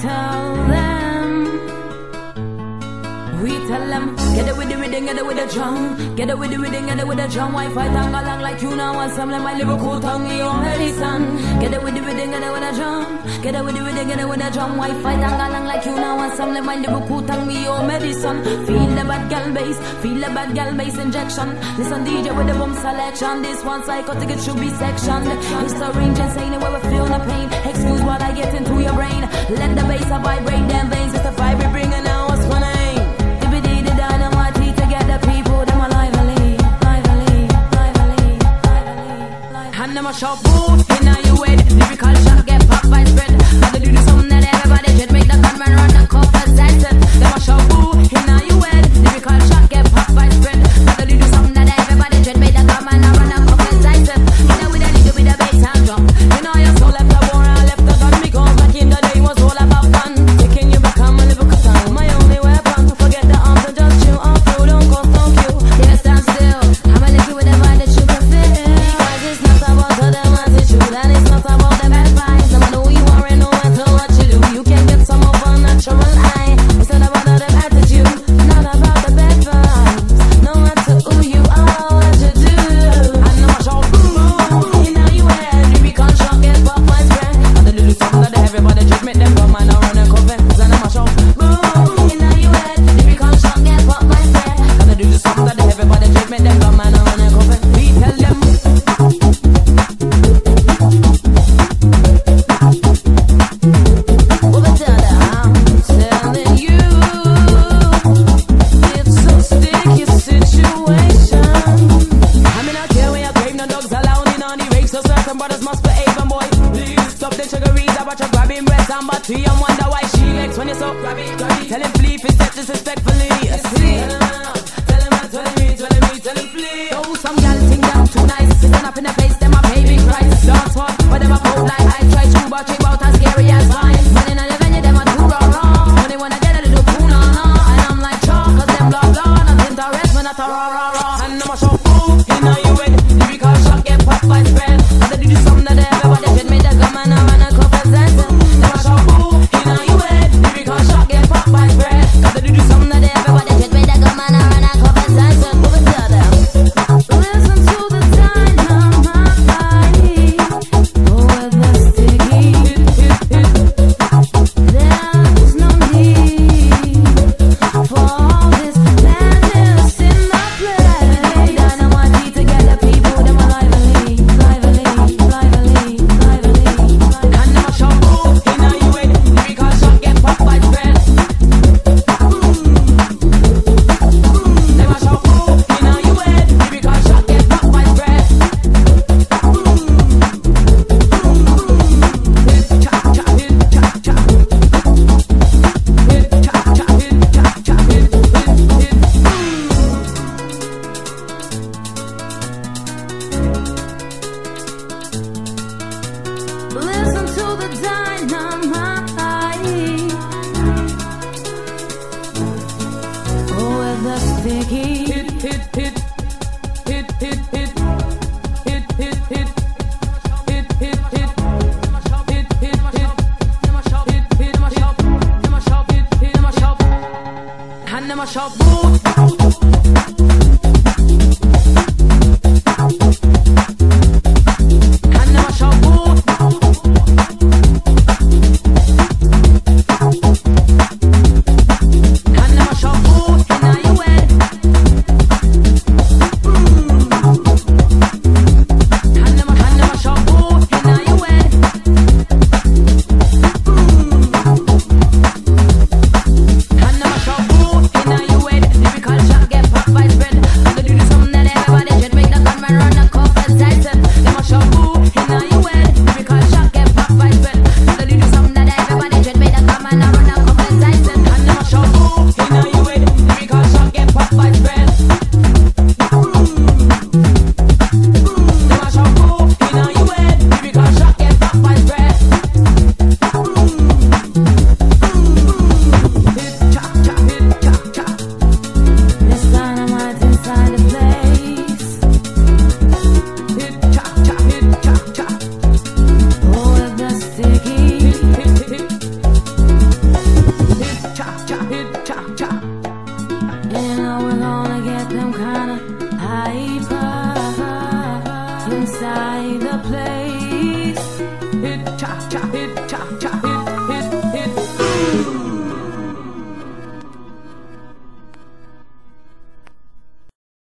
tell them, we tell them, get away rhythm, get it with the drum. Get it with the rhythm, get it with the drum. Why fight and along like you now? And some like my lyrical tongue, me on early. Get it with the rhythm, get it with the drum. Get it with the rhythm, get it with the drum. Why fight and along like you now? And some like my lyrical tongue, me on medicine. Feel the bad girl bass, feel the bad girl bass injection. Listen DJ with the boom selection. This one psychotic, it should be sectioned. It's a range insane where we feel the pain. Excuse what I get into your brain. Let the bass vibrate, them veins, it's the vibe we bringing up. I'm about to and wonder why she likes when you're so it, grab it. Tell him please, if it's disrespectfully. Yes, tell him, tell him, tell him, tell him, please. Oh, some gal think that too nice. Stand up in the face, them a baby Christ. That's what, but them a cold like I try to, but trip out as scary as mine. Man in a venue, them a too raw raw. When they wanna get a little poo na uh-huh. and I'm like, chalk, cause them blah blah. Nothing to rest when I ta ra ra ra. And I'm a show, oh, you know. Shop. Inside the place. Hit cha cha, hit cha cha, hit